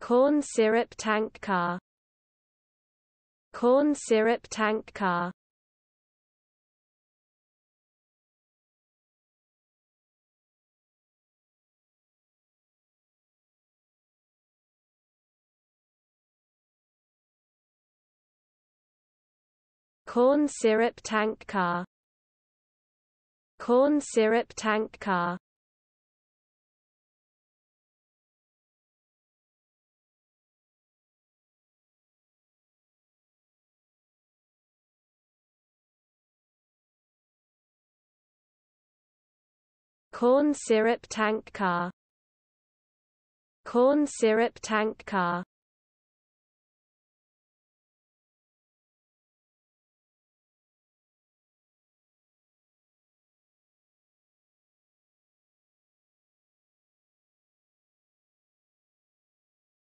Corn syrup tank car. Corn syrup tank car. Corn syrup tank car. Corn syrup tank car Corn syrup tank car. Corn syrup tank car